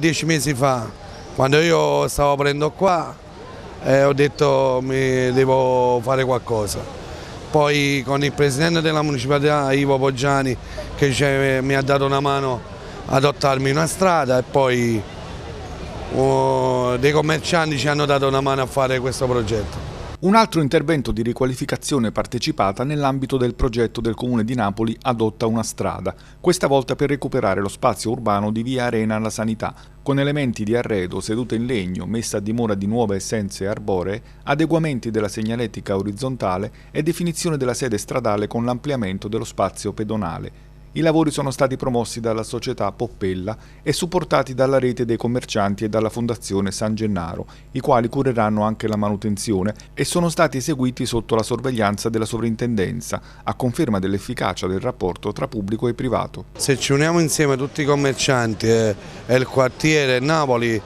Dieci mesi fa, quando io stavo prendendo qua, eh, ho detto mi devo fare qualcosa. Poi con il presidente della municipalità Ivo Poggiani che mi ha dato una mano ad ottarmi una strada e poi uh, dei commercianti ci hanno dato una mano a fare questo progetto. Un altro intervento di riqualificazione partecipata nell'ambito del progetto del Comune di Napoli adotta una strada, questa volta per recuperare lo spazio urbano di via Arena alla Sanità, con elementi di arredo, sedute in legno, messa a dimora di nuove essenze arboree, adeguamenti della segnaletica orizzontale e definizione della sede stradale con l'ampliamento dello spazio pedonale, i lavori sono stati promossi dalla società Poppella e supportati dalla rete dei commercianti e dalla Fondazione San Gennaro, i quali cureranno anche la manutenzione e sono stati eseguiti sotto la sorveglianza della sovrintendenza, a conferma dell'efficacia del rapporto tra pubblico e privato. Se ci uniamo insieme tutti i commercianti e, il quartiere Napoli,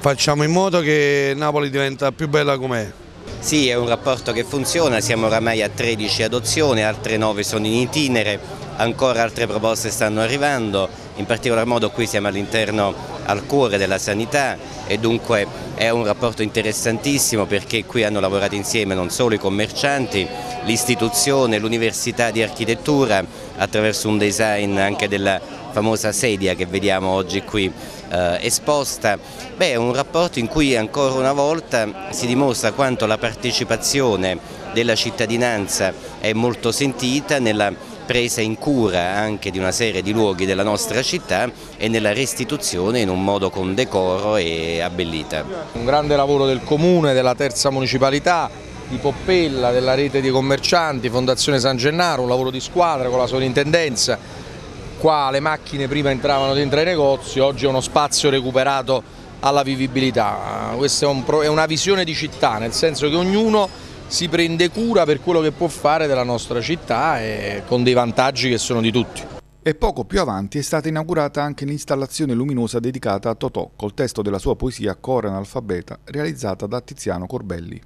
facciamo in modo che Napoli diventa più bella com'è. Sì, è un rapporto che funziona, siamo oramai a 13 adozioni, altre 9 sono in itinere, ancora altre proposte stanno arrivando, in particolar modo qui siamo all'interno al cuore della sanità e dunque è un rapporto interessantissimo perché qui hanno lavorato insieme non solo i commercianti, l'istituzione, l'università di architettura attraverso un design anche della famosa sedia che vediamo oggi qui eh, esposta, Beh, è un rapporto in cui ancora una volta si dimostra quanto la partecipazione della cittadinanza è molto sentita nella presa in cura anche di una serie di luoghi della nostra città e nella restituzione in un modo con decoro e abbellita. Un grande lavoro del Comune, della terza municipalità, di Poppella, della rete di commercianti, Fondazione San Gennaro, un lavoro di squadra con la sovrintendenza. Qua le macchine prima entravano dentro ai negozi, oggi è uno spazio recuperato alla vivibilità. Questa è una visione di città, nel senso che ognuno si prende cura per quello che può fare della nostra città e con dei vantaggi che sono di tutti. E poco più avanti è stata inaugurata anche l'installazione luminosa dedicata a Totò, col testo della sua poesia Cora analfabeta, realizzata da Tiziano Corbelli.